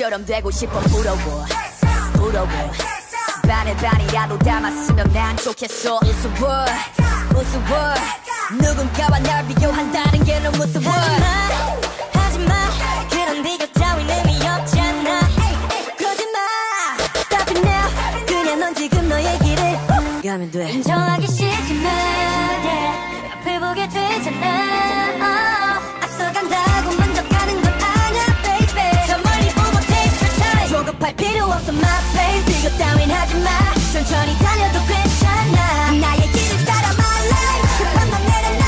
처럼 되고 싶어 부러워 부러워 반에 반이라도 담았으면 난 좋겠어 우스워 우스워 누군가와 날 비교한다는 게 너무 무서워 지금 너의 길을 가면 돼. 인정하기 싫지만 yeah, 앞을 보게 되잖아. oh, 앞서간다고 먼저 가는 건 아냐 baby. 저 멀리 보고 take your time. 조급할 필요 없어 my face 비교 따윈 하지마. 천천히 달려도 괜찮아. 나의 길을 따라 my life 급한 맘 내려놔.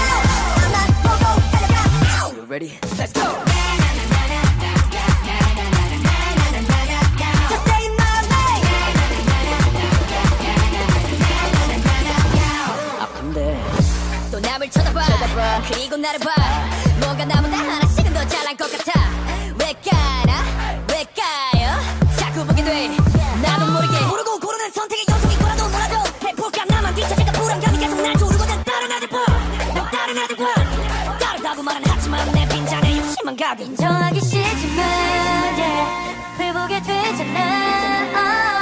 나만 보고 달려가. You ready? Let's go 남을 쳐다봐, 그리고 나를 봐. 뭔가 나보다 하나씩은 더 잘난 것 같아. 왜 까나? 왜 까요? 자꾸 보게 돼. 나도 모르게. 모르고 고르는 선택의 연속이 거라도 몰라도 해볼까? 나만 뒤처질까? 불안감이 계속 날 조르거든 다른 아들 봐난 다른 아들 봐. 다르다고 말은 하지만 내 빈잔에 욕심만 가득. 인정하기 싫지만 yeah, 앞을 보게 되잖아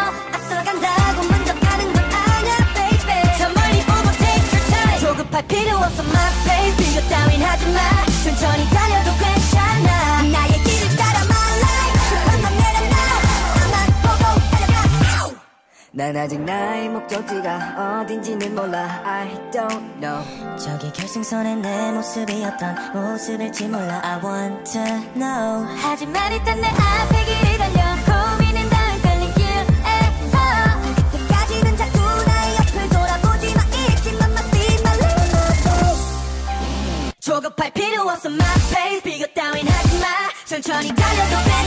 급할 필요 없어 my face. 비교 따윈 하지마. 천천히 달려도 괜찮아. 나의 길을 따라 my life. 급한 맘 내려놔 나만 보고 달려가. 난 아직 나의 목적지가 어딘지는 몰라. I don't know. 저기 결승선에 내 모습이 어떤 모습일지 몰라. I want to know. 하지만 일단 내 앞에 길 조급할 필요 없어. My pace 비교 따윈 하지마. 천천히 달려도 괜